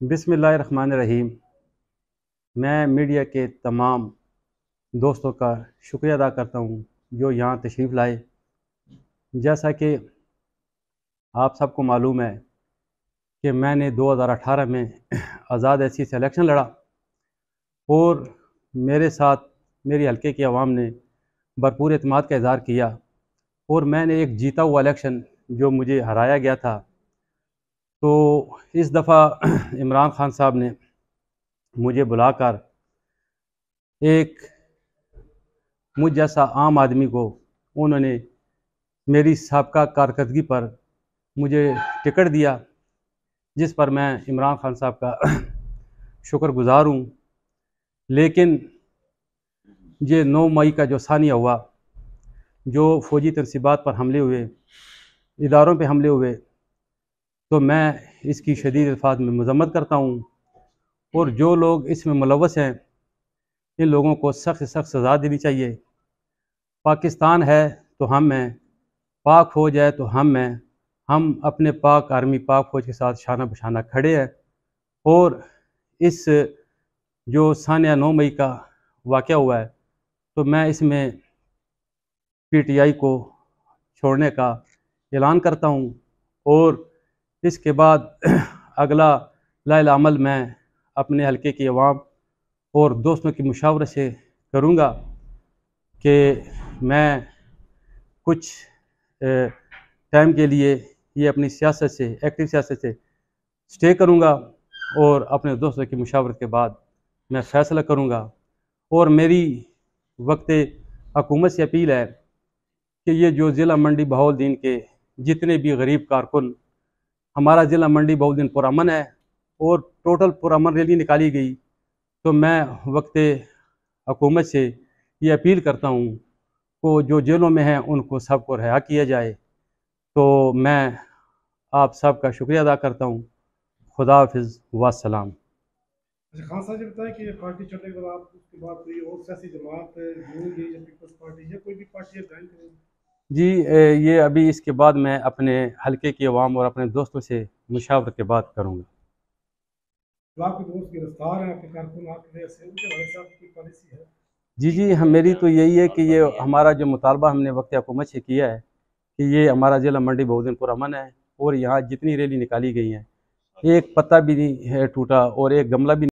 बिसमीम मैं मीडिया के तमाम दोस्तों का शुक्रिया अदा करता हूँ जो यहाँ तशरीफ़ लाए। जैसा कि आप सबको मालूम है कि मैंने 2018 में आज़ाद ऐसी से सिलेक्शन लड़ा और मेरे साथ मेरी हल्के की आवाम ने भरपूर अतमाद का इजहार किया। और मैंने एक जीता हुआ इलेक्शन जो मुझे हराया गया था। तो इस दफ़ा इमरान खान साहब ने मुझे बुलाकर एक मुझ जैसा आम आदमी को उन्होंने मेरी सबका कारकर्दगी पर मुझे टिकट दिया, जिस पर मैं इमरान खान साहब का शुक्रगुजार हूँ। लेकिन ये नौ मई का जो सानिया हुआ जो फ़ौजी तनसीबात पर हमले हुए, इदारों पे हमले हुए तो मैं इसकी शदीद अल्फाज में मजम्मत करता हूँ। और जो लोग इसमें मुलवस हैं, इन लोगों को सख्त सख्त सज़ा देनी चाहिए। पाकिस्तान है तो हम हैं, पाक फौज है तो हम हैं। हम अपने पाक आर्मी, पाक फौज के साथ शाना बशाना खड़े हैं। और इस जो सानिया नौ मई का वाक़ हुआ है तो मैं इसमें पीटीआई को छोड़ने का ऐलान करता हूँ और इसके बाद अगला अमल मैं अपने हलके की आवाम और दोस्तों की मुशावरत से करूँगा कि मैं कुछ टाइम के लिए ये अपनी सियासत से एक्टिव सियासत से स्टे करूँगा और अपने दोस्तों की मुशावरत के बाद मैं फ़ैसला करूँगा। और मेरी वक्त हकूमत से अपील है कि ये जो ज़िला मंडी बहाउद्दीन के जितने भी गरीब कारकुन, हमारा ज़िला मंडी बहुत दिन पुरमन है और टोटल पुरमन रैली निकाली गई तो मैं वक्त हकूमत से ये अपील करता हूँ को जो जेलों में हैं, उनको सबको रिहा किया जाए। तो मैं आप सब का शुक्रिया अदा करता हूँ। खुदा हाफिज़ वासलाम अच्छा खान साहब बताएँ कि पार्टी के बाद, उसके बाद कोई और सियासी जमात पार्टी या कोई भी पार्टी जी ये अभी इसके बाद मैं अपने हलके की आवाम और अपने दोस्तों से मुशावर के बाद करूँगा। हैं है जी जी हम मेरी तो यही है कि ये हमारा जो मुतालबा हमने वक्त हुकूमत से किया है कि ये हमारा ज़िला मंडी बहुदिन अमन है और यहाँ जितनी रैली निकाली गई हैं एक पत्ता भी नहीं है टूटा और एक गमला भी